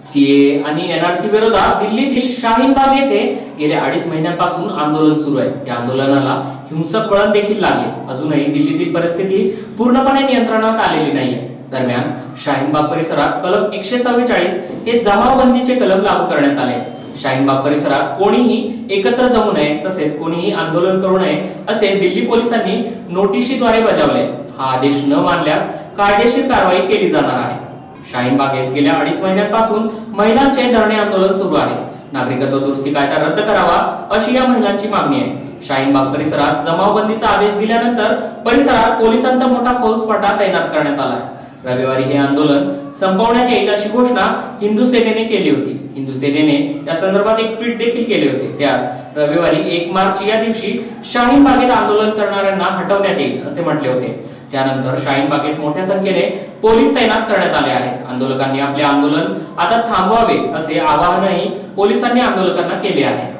CA आणि NRC विरोधात दिल्लीतील शाहीनबाग येथे गेल्या अडीच महिन्यांपासून आंदोलन सुरू आहे. या आंदोलनाला हिंसक वळण देखील लागले. अजूनही दिल्लीतील परिस्थिती पूर्णपणे नियंत्रणात आलेली नाहीये. दरम्यान शाहीनबाग परिसरात कलम एकशे चव्वेचाळीस हे जमावबंदीचे कलम लागू करण्यात आले. शाहीनबाग परिसरात कोणीही एकत्र जमू नये तसेच कोणीही आंदोलन करू नये असे दिल्ली पोलिसांनी नोटिशीद्वारे बजावले. हा आदेश न मानल्यास कायदेशीर कारवाई केली जाणार आहे. शाहीनबाग येत गेल्या अडीच महिन्यांपासून महिलांचे धरणे आंदोलन सुरू आहे. नागरिकत्व दुरुस्ती कायदा रद्द करावा अशी या महिलांची मागणी आहे. शाहीनबाग परिसरात जमावबंदीचा आदेश दिल्यानंतर परिसरात पोलिसांचा मोठा फौजफाटा तैनात करण्यात आला रविवारी हे आंदोलन संपवण्यात येईल अशी घोषणा हिंदू सेनेने केली होती. हिंदू सेनेने या संदर्भात एक ट्विट देखील केले होते. त्यात रविवारी एक मार्च या दिवशी शाहीन बागेत आंदोलन करणाऱ्यांना हटवण्यात येईल असे म्हटले होते. त्यानंतर शाहीन बागेत मोठ्या संख्येने पोलीस तैनात करण्यात आले आहेत. आंदोलकांनी आपले आंदोलन आता थांबवावे असे आवाहनही पोलिसांनी आंदोलकांना केले आहे.